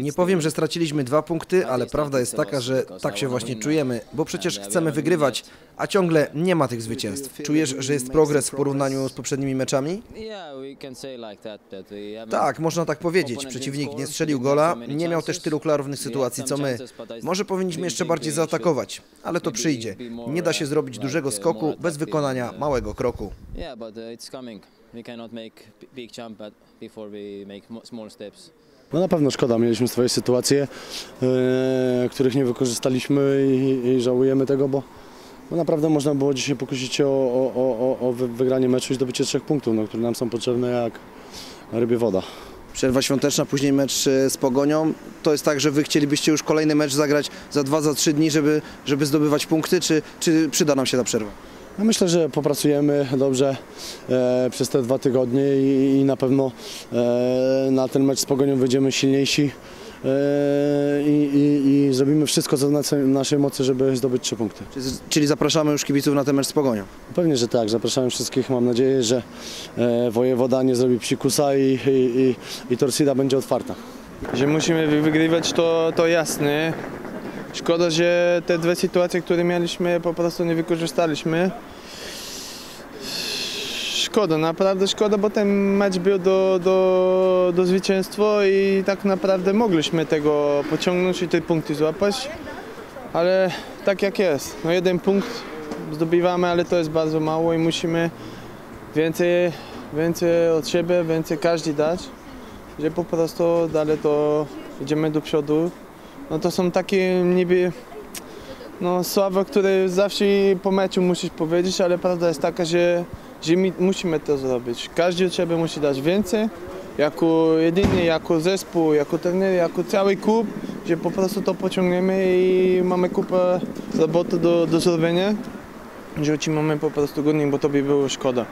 Nie powiem, że straciliśmy dwa punkty, ale prawda jest taka, że tak się właśnie czujemy, bo przecież chcemy wygrywać, a ciągle nie ma tych zwycięstw. Czujesz, że jest progres w porównaniu z poprzednimi meczami? Tak, można tak powiedzieć. Przeciwnik nie strzelił gola, nie miał też tylu klarownych sytuacji co my. Może powinniśmy jeszcze bardziej zaatakować, ale to przyjdzie. Nie da się zrobić dużego skoku bez wykonania małego kroku. Yeah, but uh, it's coming. We cannot make big jump but before we make small steps. No na pewno szkoda, mieliśmy swoje sytuacje, e, których nie wykorzystaliśmy i, i żałujemy tego, bo, bo naprawdę można było dzisiaj pokusić się o, o, o, o wy- wygranie meczu i zdobycie trzech punktów, no, które nam są potrzebne jak rybie woda. Przerwa świąteczna, później mecz e, z Pogonią. To jest tak, że wy chcielibyście już kolejny mecz zagrać za dwa, za trzy dni, żeby, żeby zdobywać punkty, czy, czy przyda nam się ta przerwa? Ja myślę, że popracujemy dobrze e, przez te dwa tygodnie i, i na pewno e, na ten mecz z Pogonią wyjdziemy silniejsi e, i, i, i zrobimy wszystko, co w naszej mocy, żeby zdobyć trzy punkty. Czyli- Czyli zapraszamy już kibiców na ten mecz z Pogonią. Pewnie, że tak. Zapraszam wszystkich. Mam nadzieję, że e, wojewoda nie zrobi psikusa i, i, i, i Torsida będzie otwarta. Że musimy wy- wygrywać, to, to jasne. Szkoda, że te dwie sytuacje, które mieliśmy, po prostu nie wykorzystaliśmy. Szkoda, naprawdę szkoda, bo ten mecz był do, do, do zwycięstwa i tak naprawdę mogliśmy tego pociągnąć i te punkty złapać. Ale tak jak jest, no jeden punkt zdobywamy, ale to jest bardzo mało i musimy więcej, więcej od siebie, więcej każdy dać że po prostu dalej to idziemy do przodu. No to są takie niby no, słowa, które zawsze po meczu musisz powiedzieć, ale prawda jest taka, że, że my musimy to zrobić. Każdy od siebie musi dać więcej, jako jedyny, jako zespół, jako trener, jako cały klub, że po prostu to pociągniemy i mamy kupę roboty do, do zrobienia, że utrzymamy po prostu górnik, bo to by było szkoda.